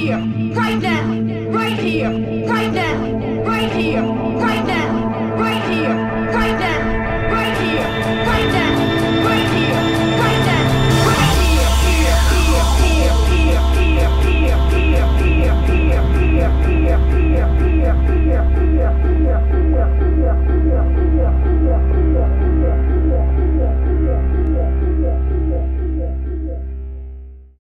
here, right now, right here.